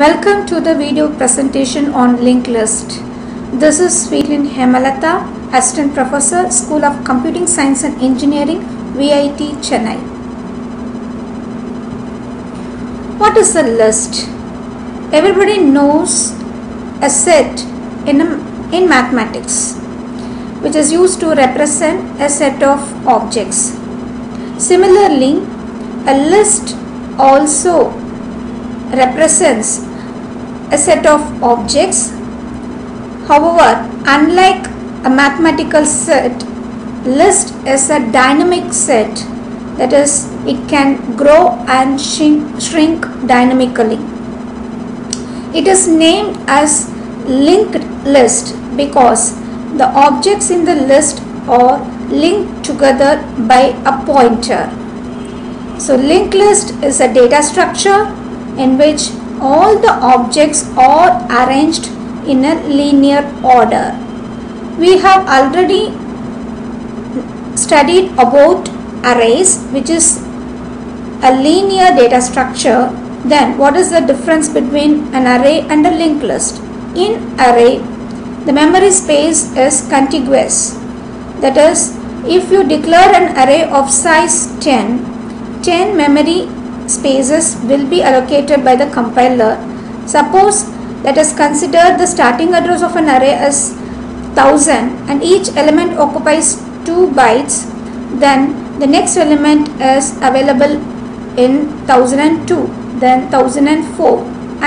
Welcome to the video presentation on linked list. This is Sweetlin Hemalatha, Assistant Professor, School of Computing Science and Engineering, VIT Chennai. What is a list? Everybody knows a set in, a, in mathematics which is used to represent a set of objects. Similarly, a list also represents a set of objects. However, unlike a mathematical set, list is a dynamic set that is it can grow and shrink, shrink dynamically. It is named as linked list because the objects in the list are linked together by a pointer. So linked list is a data structure in which all the objects are arranged in a linear order. We have already studied about arrays which is a linear data structure. Then what is the difference between an array and a linked list? In array, the memory space is contiguous. That is, if you declare an array of size 10, 10 memory spaces will be allocated by the compiler. Suppose let us consider the starting address of an array as 1000 and each element occupies 2 bytes then the next element is available in 1002 then 1004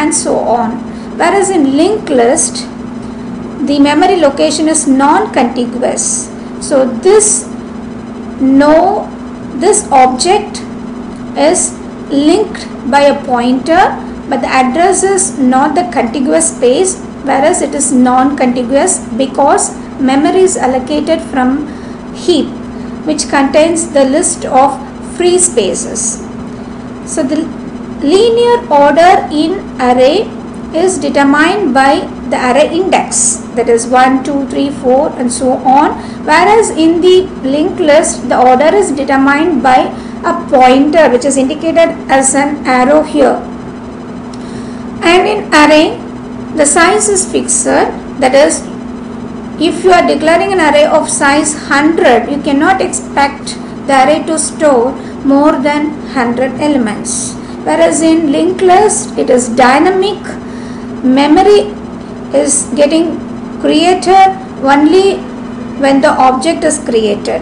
and so on whereas in linked list the memory location is non-contiguous so this no this object is linked by a pointer but the address is not the contiguous space whereas it is non-contiguous because memory is allocated from heap which contains the list of free spaces. So the linear order in array is determined by the array index that is 1, 2, 3, 4 and so on whereas in the linked list the order is determined by a pointer which is indicated as an arrow here. And in array the size is fixed that is if you are declaring an array of size 100 you cannot expect the array to store more than 100 elements. Whereas in linked list it is dynamic. Memory is getting created only when the object is created.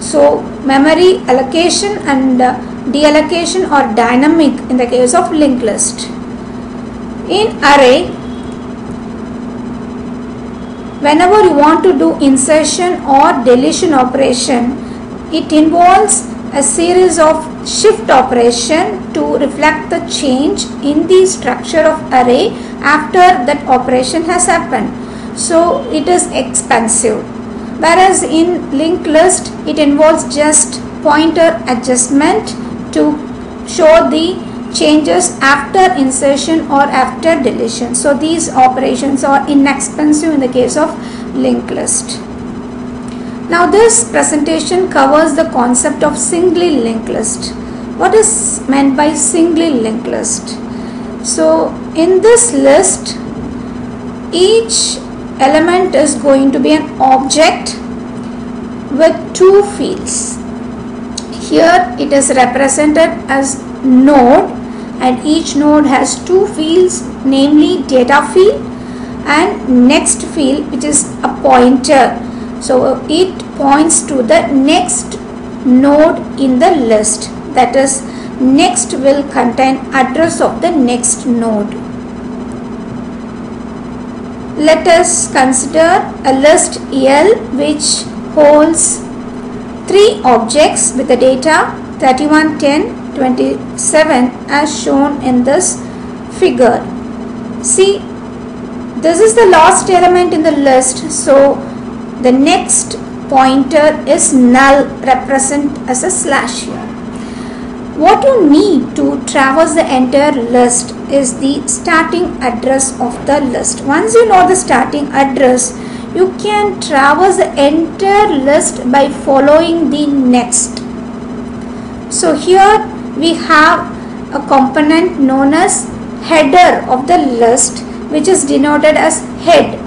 So memory allocation and uh, deallocation are dynamic in the case of linked list. In array whenever you want to do insertion or deletion operation it involves a series of shift operation to reflect the change in the structure of array after that operation has happened. So it is expensive whereas in linked list it involves just pointer adjustment to show the changes after insertion or after deletion. So these operations are inexpensive in the case of linked list. Now this presentation covers the concept of singly linked list. What is meant by singly linked list? So in this list each element is going to be an object with two fields. Here it is represented as node and each node has two fields namely data field and next field which is a pointer. So it points to the next node in the list. That is next will contain address of the next node let us consider a list L which holds three objects with the data 31 10 27 as shown in this figure. See this is the last element in the list so the next pointer is null represent as a slash here. What you need to traverse the entire list is the starting address of the list. Once you know the starting address, you can traverse the entire list by following the next. So here we have a component known as header of the list which is denoted as head.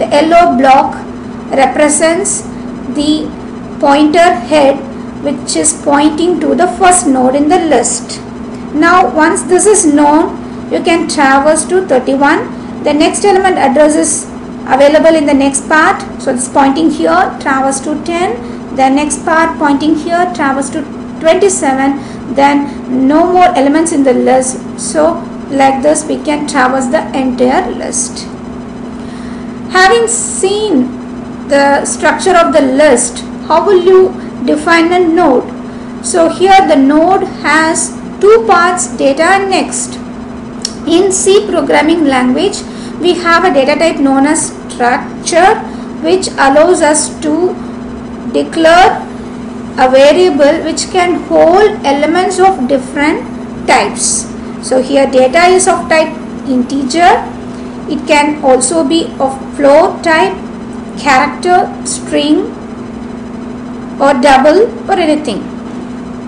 The yellow block represents the pointer head which is pointing to the first node in the list. Now once this is known you can traverse to 31. The next element address is available in the next part. So it's pointing here traverse to 10. The next part pointing here traverse to 27. Then no more elements in the list. So like this we can traverse the entire list. Having seen the structure of the list, how will you define a node? So here the node has two parts data and next. In C programming language, we have a data type known as structure which allows us to declare a variable which can hold elements of different types. So here data is of type integer. It can also be of float type, character, string or double or anything.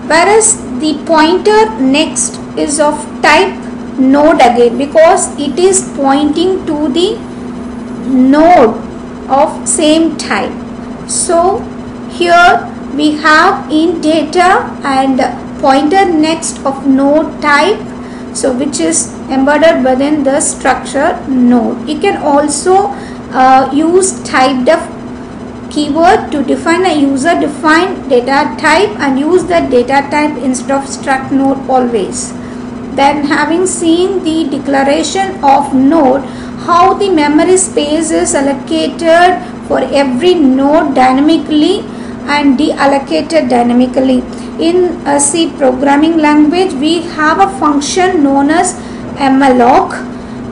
Whereas the pointer next is of type node again because it is pointing to the node of same type. So here we have in data and pointer next of node type so which is embedded within the structure node you can also uh, use type def keyword to define a user defined data type and use that data type instead of struct node always. Then having seen the declaration of node how the memory space is allocated for every node dynamically and deallocated dynamically. In a C programming language we have a function known as malloc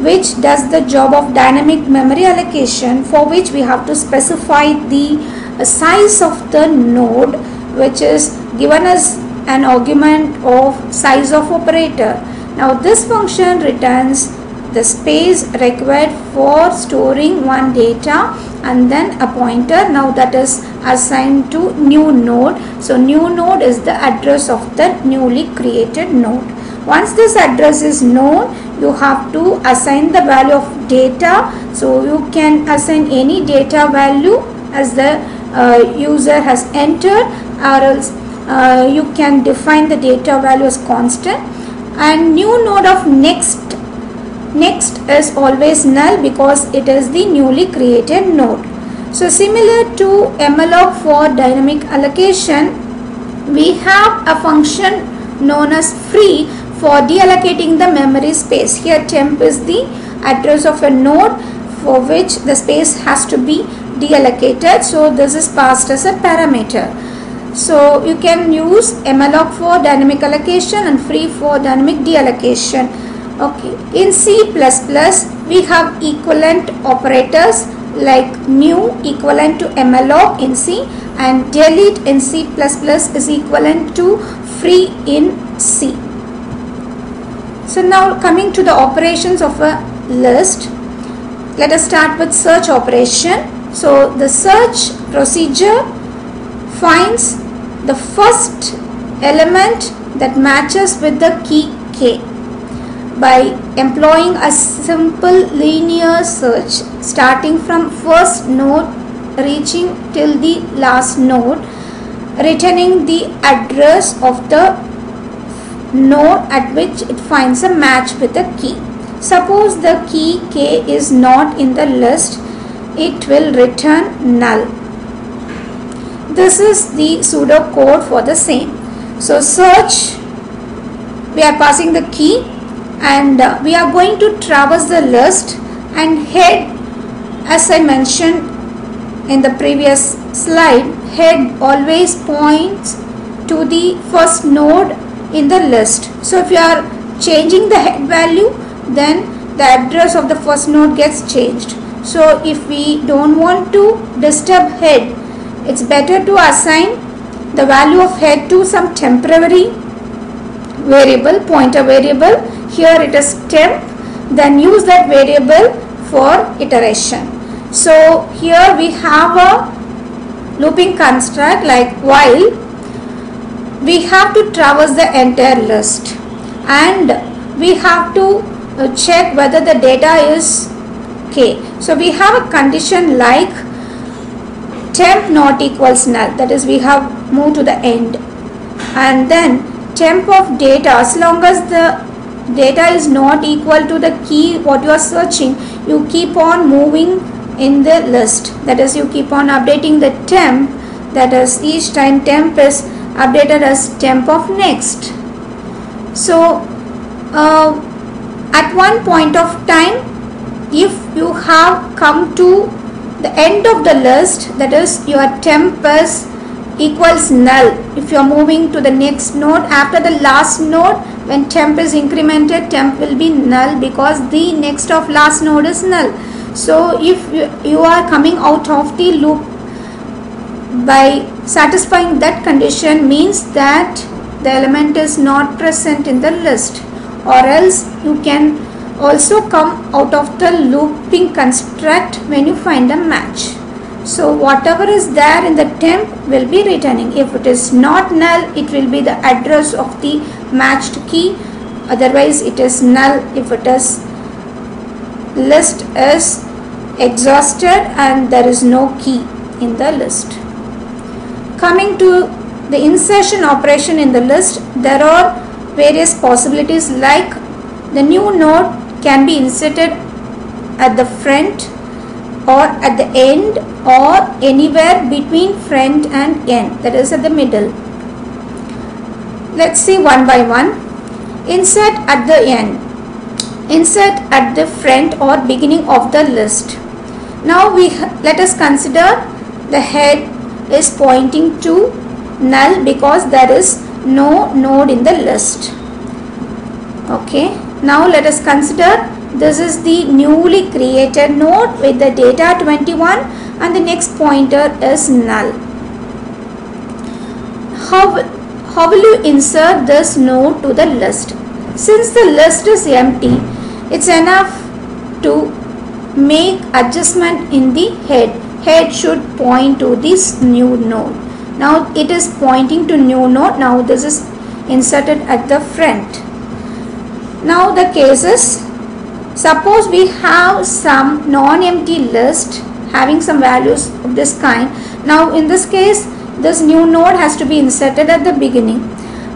which does the job of dynamic memory allocation for which we have to specify the uh, size of the node which is given as an argument of size of operator. Now this function returns the space required for storing one data and then a pointer. Now that is assigned to new node. So new node is the address of the newly created node once this address is known you have to assign the value of data so you can assign any data value as the uh, user has entered or else uh, you can define the data value as constant and new node of next next is always null because it is the newly created node. So similar to malloc for dynamic allocation, we have a function known as free for deallocating the memory space. Here temp is the address of a node for which the space has to be deallocated. So this is passed as a parameter. So you can use malloc for dynamic allocation and free for dynamic deallocation okay in C++ we have equivalent operators like new equivalent to malloc in C and delete in C++ is equivalent to free in C. So now coming to the operations of a list, let us start with search operation. So the search procedure finds the first element that matches with the key k by employing a simple linear search starting from first node reaching till the last node returning the address of the node at which it finds a match with the key. Suppose the key k is not in the list, it will return null. This is the pseudo code for the same. So search, we are passing the key and uh, we are going to traverse the list and head as I mentioned in the previous slide head always points to the first node in the list. So if you are changing the head value then the address of the first node gets changed. So if we don't want to disturb head it's better to assign the value of head to some temporary variable pointer variable. Here it is temp then use that variable for iteration. So here we have a looping construct like while we have to traverse the entire list. And we have to uh, check whether the data is k. So we have a condition like temp not equals null. That is we have moved to the end. And then temp of data as long as the data is not equal to the key what you are searching you keep on moving in the list. That is you keep on updating the temp. That is each time temp is updated as temp of next. So uh, at one point of time if you have come to the end of the list that is your temp is equals null. If you are moving to the next node after the last node when temp is incremented temp will be null because the next of last node is null. So if you are coming out of the loop by satisfying that condition means that the element is not present in the list or else you can also come out of the looping construct when you find a match. So whatever is there in the temp will be returning. If it is not null, it will be the address of the matched key. Otherwise it is null if it is list is exhausted and there is no key in the list. Coming to the insertion operation in the list, there are various possibilities like the new node can be inserted at the front or at the end or anywhere between front and end that is at the middle. Let's see one by one. Insert at the end. Insert at the front or beginning of the list. Now we let us consider the head is pointing to null because there is no node in the list okay now let us consider this is the newly created node with the data 21 and the next pointer is null. How, how will you insert this node to the list? Since the list is empty, it's enough to make adjustment in the head. Head should point to this new node. Now it is pointing to new node. Now this is inserted at the front. Now the cases Suppose we have some non-empty list having some values of this kind. Now in this case this new node has to be inserted at the beginning.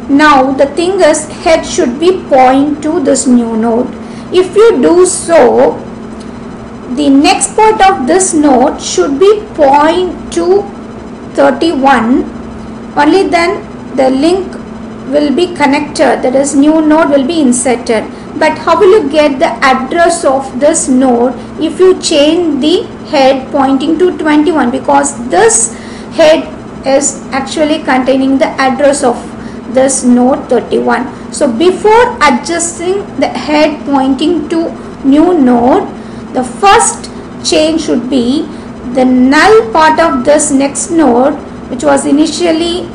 Now the thing is head should be point to this new node. If you do so the next part of this node should be point to 31 only then the link will be connected that is new node will be inserted. But how will you get the address of this node if you change the head pointing to 21 because this head is actually containing the address of this node 31 so before adjusting the head pointing to new node the first change should be the null part of this next node which was initially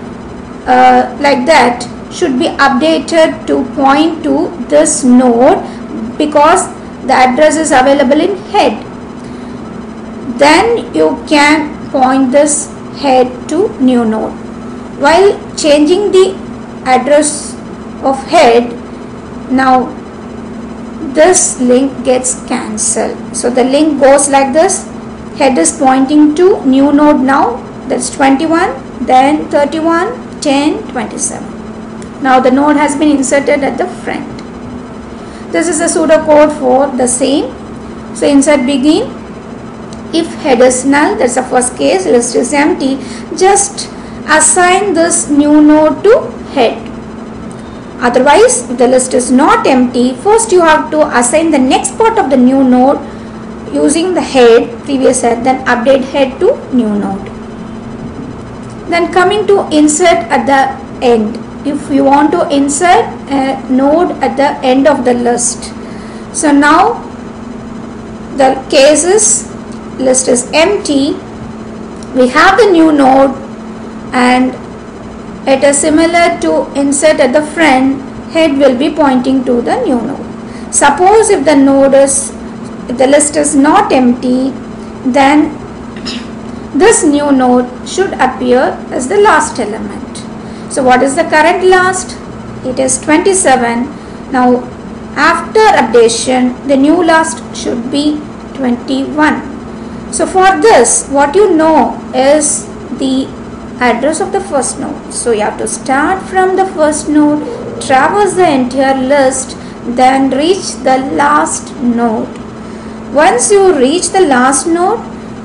uh, like that should be updated to point to this node because the address is available in head. Then you can point this head to new node. While changing the address of head now this link gets cancelled so the link goes like this head is pointing to new node now that's 21 then 31 10 27 now the node has been inserted at the front. This is a pseudocode for the same. So insert begin. If head is null, that's the first case, list is empty. Just assign this new node to head. Otherwise, if the list is not empty, first you have to assign the next part of the new node using the head, previous head, then update head to new node. Then coming to insert at the end if you want to insert a node at the end of the list. So now the cases list is empty. We have the new node and it is similar to insert at the front head will be pointing to the new node. Suppose if the node is if the list is not empty then this new node should appear as the last element. So what is the current last? It is 27. Now after updation the new last should be 21 so for this what you know is the address of the first node so you have to start from the first node traverse the entire list then reach the last node once you reach the last node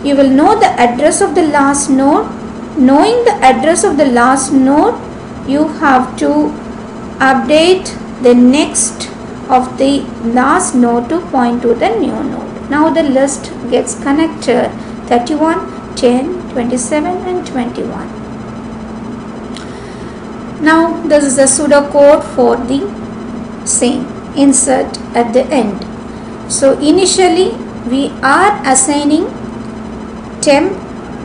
you will know the address of the last node knowing the address of the last node you have to update the next of the last node to point to the new node. Now the list gets connected 31, 10, 27 and 21. Now this is the pseudocode for the same insert at the end. So initially we are assigning temp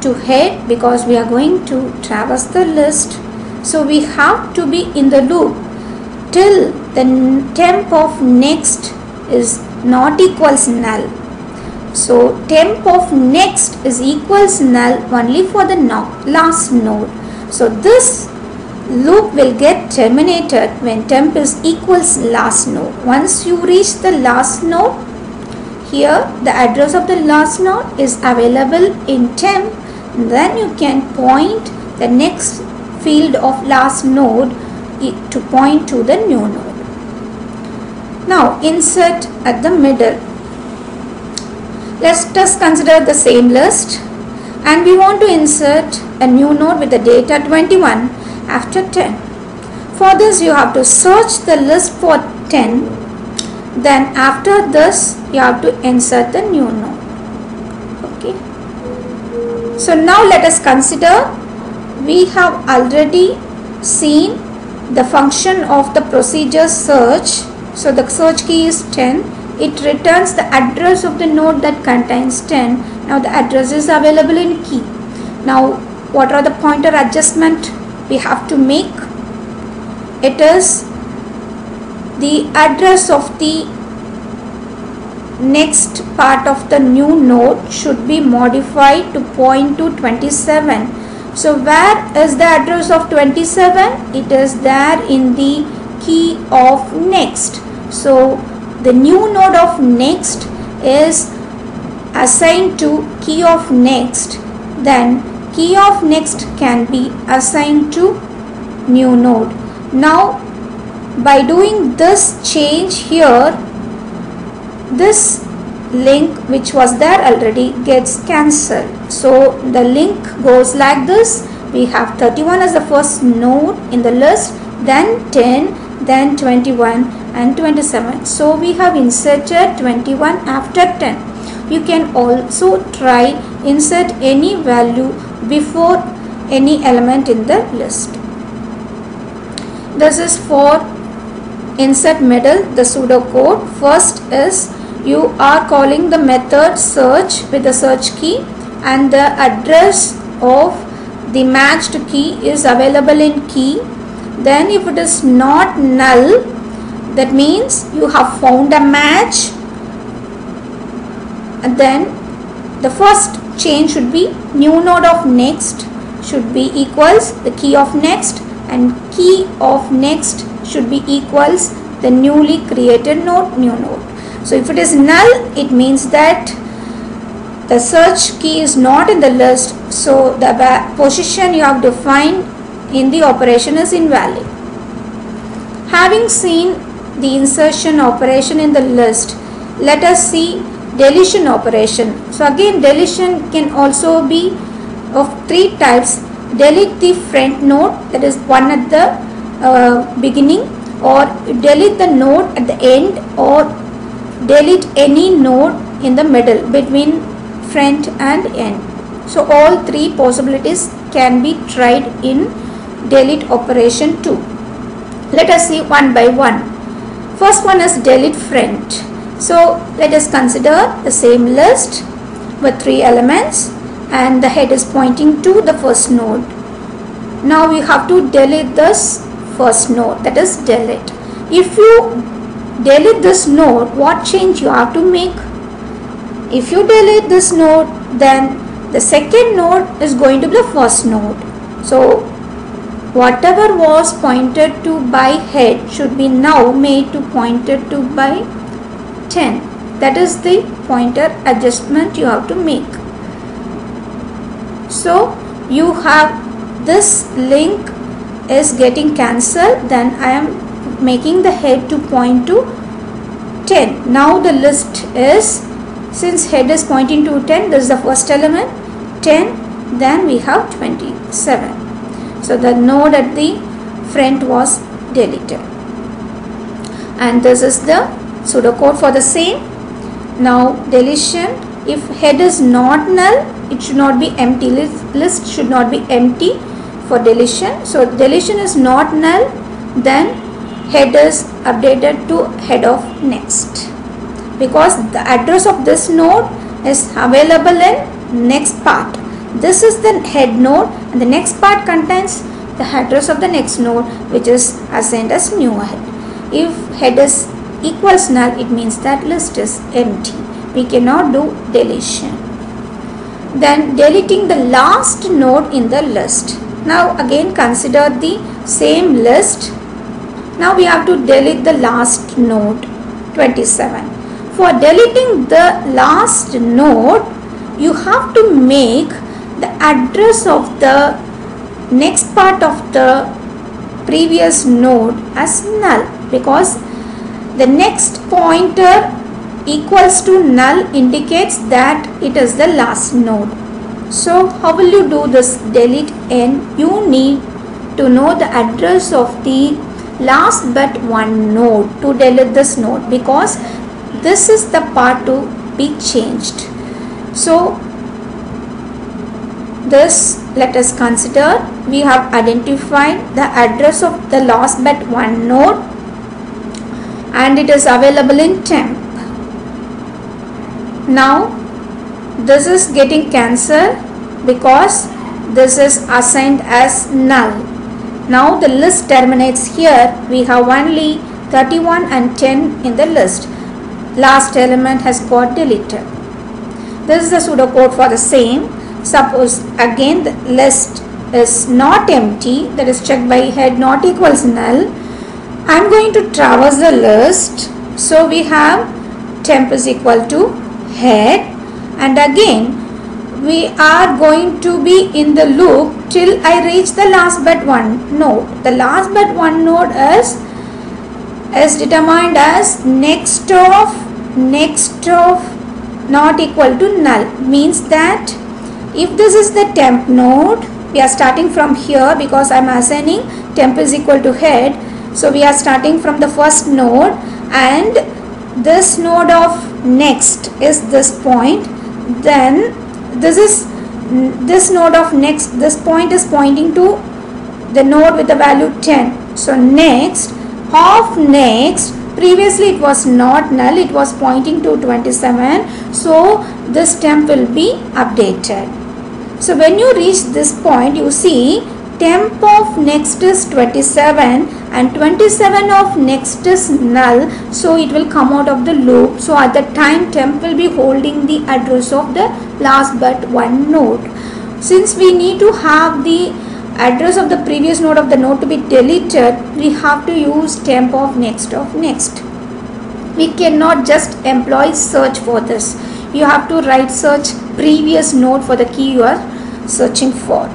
to head because we are going to traverse the list. So we have to be in the loop till the temp of next is not equals null. So temp of next is equals null only for the last node. So this loop will get terminated when temp is equals last node. Once you reach the last node, here the address of the last node is available in temp. Then you can point the next field of last node to point to the new node. Now insert at the middle. Let's just consider the same list and we want to insert a new node with the data 21 after 10. For this you have to search the list for 10 then after this you have to insert the new node. Okay. So now let us consider we have already seen the function of the procedure search so the search key is 10 it returns the address of the node that contains 10 now the address is available in key now what are the pointer adjustment we have to make it is the address of the next part of the new node should be modified to point to 27 so where is the address of 27? It is there in the key of next. So the new node of next is assigned to key of next. Then key of next can be assigned to new node. Now by doing this change here, this link which was there already gets cancelled. So the link goes like this. We have 31 as the first node in the list, then 10, then 21 and 27. So we have inserted 21 after 10. You can also try insert any value before any element in the list. This is for insert middle the pseudocode. First is you are calling the method search with the search key and the address of the matched key is available in key then if it is not null that means you have found a match and then the first change should be new node of next should be equals the key of next and key of next should be equals the newly created node new node so if it is null, it means that the search key is not in the list. So the position you have defined in the operation is invalid. Having seen the insertion operation in the list, let us see deletion operation. So again deletion can also be of three types. Delete the front node that is one at the uh, beginning or delete the node at the end or delete any node in the middle between front and end. So all three possibilities can be tried in delete operation 2. Let us see one by one. First one is delete front. So let us consider the same list with three elements and the head is pointing to the first node. Now we have to delete this first node that is delete. If you delete this node, what change you have to make? If you delete this node, then the second node is going to be the first node. So whatever was pointed to by head should be now made to pointed to by 10 that is the pointer adjustment you have to make. So you have this link is getting cancelled then I am making the head to point to 10 now the list is since head is pointing to 10 this is the first element 10 then we have 27 so the node at the front was deleted. And this is the pseudocode for the same. Now deletion, if head is not null, it should not be empty. List, list should not be empty for deletion. So deletion is not null, then head is updated to head of next. Because the address of this node is available in next part this is the head node and the next part contains the address of the next node which is assigned as new head. If head is equals null it means that list is empty. We cannot do deletion. Then deleting the last node in the list. Now again consider the same list. Now we have to delete the last node 27. For deleting the last node you have to make the address of the next part of the previous node as null because the next pointer equals to null indicates that it is the last node. So how will you do this delete n? You need to know the address of the last but one node to delete this node because this is the part to be changed. So this let us consider we have identified the address of the last but one node and it is available in temp. Now this is getting cancelled because this is assigned as null. Now the list terminates here. We have only 31 and 10 in the list. Last element has got deleted. This is the pseudocode for the same. Suppose again the list is not empty. That is checked by head not equals null. I am going to traverse the list. So we have temp is equal to head and again we are going to be in the loop till I reach the last but one node. The last but one node is is determined as next of next of not equal to null means that if this is the temp node we are starting from here because I am assigning temp is equal to head so we are starting from the first node and this node of next is this point. Then this is this node of next this point is pointing to the node with the value 10 so next of next previously it was not null it was pointing to 27 so this temp will be updated. So when you reach this point you see temp of next is 27 and 27 of next is null so it will come out of the loop. So at the time temp will be holding the address of the last but one node. Since we need to have the address of the previous node of the node to be deleted we have to use temp of next of next. We cannot just employ search for this. You have to write search previous node for the key you are searching for.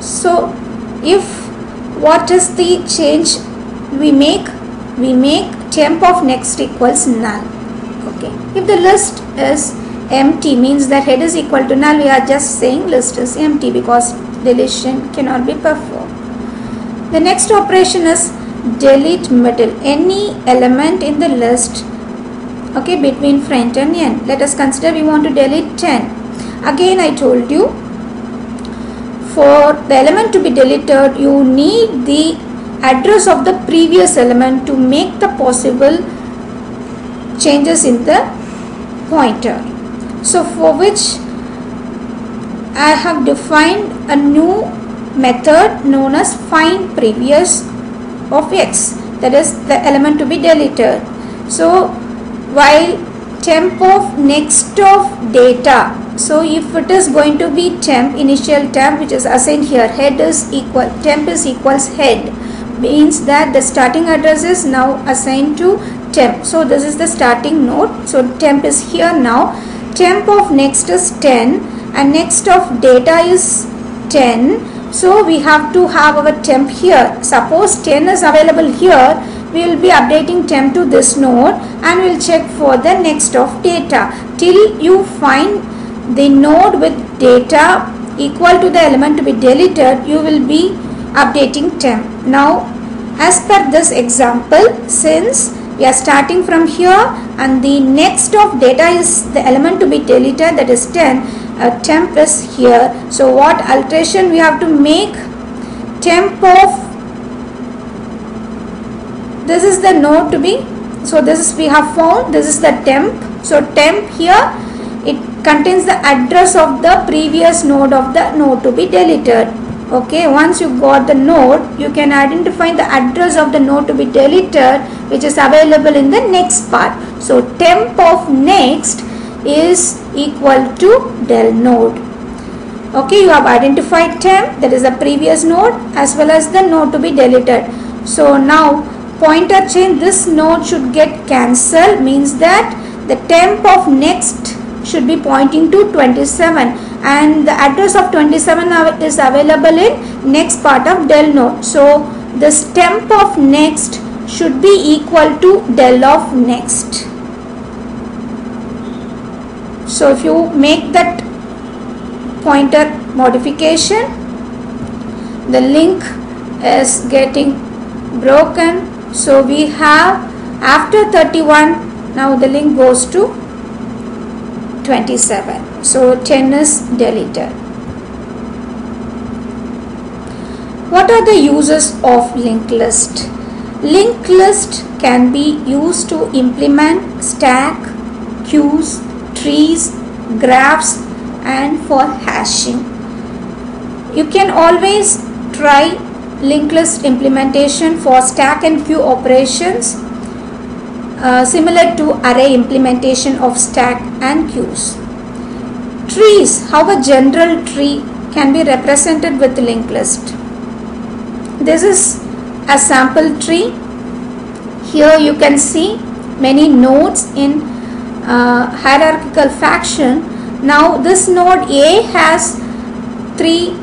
So if what is the change we make we make temp of next equals null. Okay. If the list is empty means that head is equal to null we are just saying list is empty because deletion cannot be performed. The next operation is delete middle. Any element in the list okay between front and end. Let us consider we want to delete 10 again I told you for the element to be deleted you need the address of the previous element to make the possible changes in the pointer. So for which I have defined a new method known as find previous of x that is the element to be deleted. So while temp of next of data so if it is going to be temp initial temp which is assigned here head is equal temp is equals head means that the starting address is now assigned to temp. So this is the starting node. So temp is here now. Temp of next is 10 and next of data is 10 so we have to have our temp here. Suppose 10 is available here. We will be updating temp to this node and we'll check for the next of data. Till you find the node with data equal to the element to be deleted you will be updating temp now as per this example since we are starting from here and the next of data is the element to be deleted that is 10 uh, temp is here. So what alteration we have to make? Temp of this is the node to be so this is we have found this is the temp. So temp here contains the address of the previous node of the node to be deleted. Okay once you got the node you can identify the address of the node to be deleted which is available in the next part. So temp of next is equal to del node. Okay you have identified temp that is the previous node as well as the node to be deleted. So now pointer chain this node should get cancelled means that the temp of next should be pointing to 27 and the address of 27 is available in next part of del node so the temp of next should be equal to del of next. So if you make that pointer modification the link is getting broken. So we have after 31 now the link goes to 27 so 10 is deleted. What are the uses of linked list linked list can be used to implement stack queues trees graphs and for hashing. You can always try linked list implementation for stack and queue operations uh, similar to array implementation of stack and queues. Trees, how a general tree can be represented with linked list. This is a sample tree. Here you can see many nodes in uh, hierarchical fashion. Now this node A has three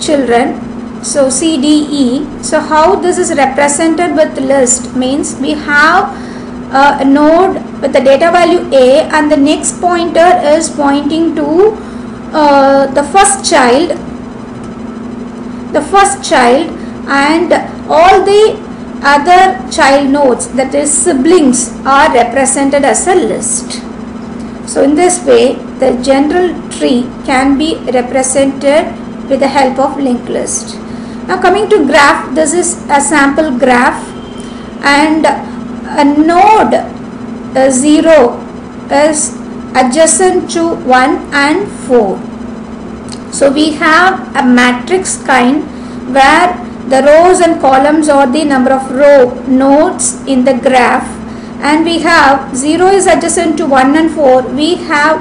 children so C, D, E. So how this is represented with list means we have a node with the data value A and the next pointer is pointing to uh, the first child the first child and all the other child nodes that is siblings are represented as a list. So in this way the general tree can be represented with the help of linked list. Now coming to graph, this is a sample graph and a node uh, 0 is adjacent to 1 and 4. So we have a matrix kind where the rows and columns are the number of row nodes in the graph and we have 0 is adjacent to 1 and 4 we have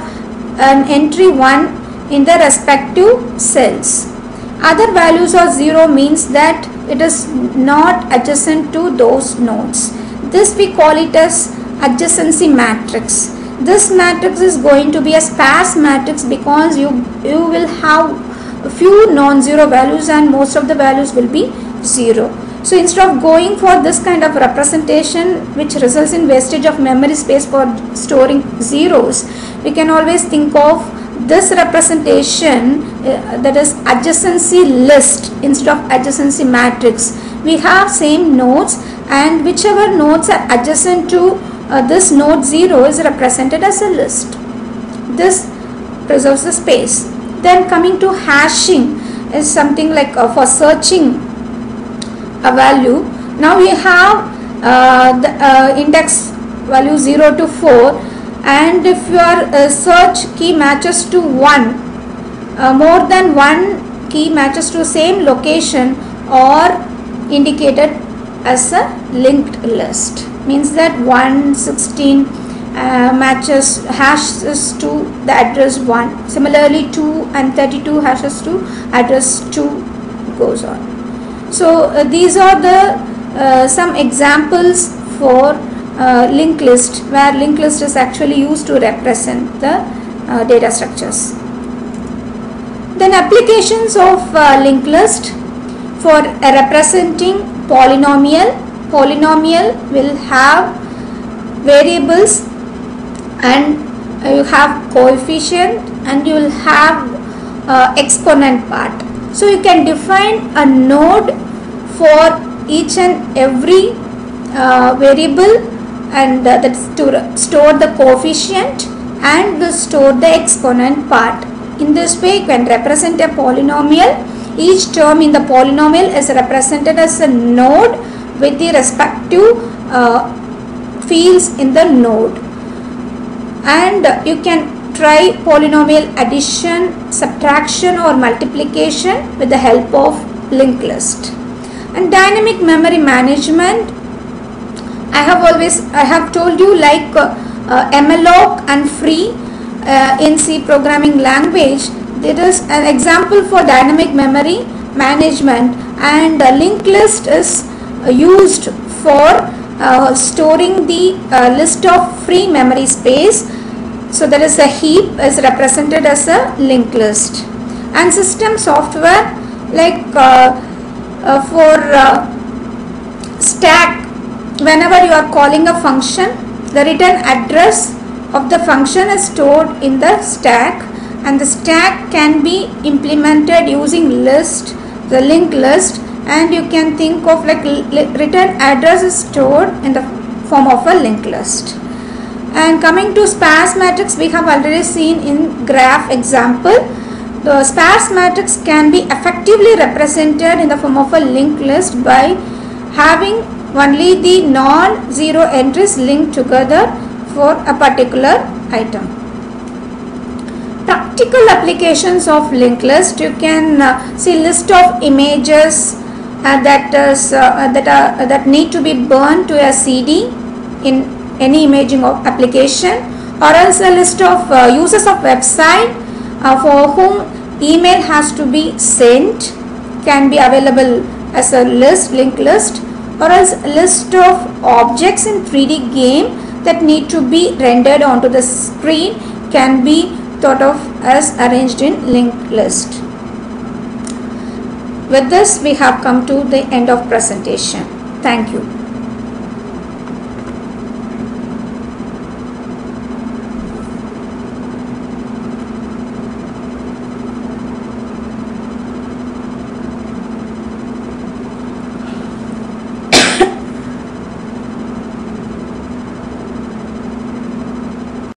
an entry 1 in the respective cells other values of 0 means that it is not adjacent to those nodes. This we call it as adjacency matrix. This matrix is going to be a sparse matrix because you, you will have a few non-zero values and most of the values will be 0. So instead of going for this kind of representation which results in wastage of memory space for storing zeros, we can always think of this representation uh, that is adjacency list instead of adjacency matrix we have same nodes and whichever nodes are adjacent to uh, this node 0 is represented as a list. This preserves the space. Then coming to hashing is something like uh, for searching a value. Now we have uh, the uh, index value 0 to 4 and if your uh, search key matches to one uh, more than one key matches to same location or indicated as a linked list. Means that 116 uh, matches hashes to the address 1 similarly 2 and 32 hashes to address 2 goes on. So uh, these are the uh, some examples for uh, linked list where linked list is actually used to represent the uh, data structures. Then applications of uh, linked list for representing polynomial. Polynomial will have variables and you have coefficient and you will have uh, exponent part. So you can define a node for each and every uh, variable and uh, that's to store the coefficient and will store the exponent part. In this way you can represent a polynomial each term in the polynomial is represented as a node with the respective uh, fields in the node and you can try polynomial addition, subtraction or multiplication with the help of linked list. And dynamic memory management, I have always, I have told you like uh, uh, malloc and free uh, in C programming language, there is an example for dynamic memory management and a linked list is uh, used for uh, storing the uh, list of free memory space. So there is a heap is represented as a linked list. And system software like uh, uh, for uh, stack whenever you are calling a function the return address of the function is stored in the stack and the stack can be implemented using list the linked list and you can think of like return address is stored in the form of a linked list. And coming to sparse matrix we have already seen in graph example. The sparse matrix can be effectively represented in the form of a linked list by having only the non-zero entries linked together for a particular item practical applications of linked list you can uh, see list of images uh, that is uh, that are that need to be burned to a CD in any imaging of application or else a list of uh, users of website uh, for whom email has to be sent can be available as a list linked list or else list of objects in 3D game that need to be rendered onto the screen can be thought of as arranged in linked list. With this we have come to the end of presentation. Thank you.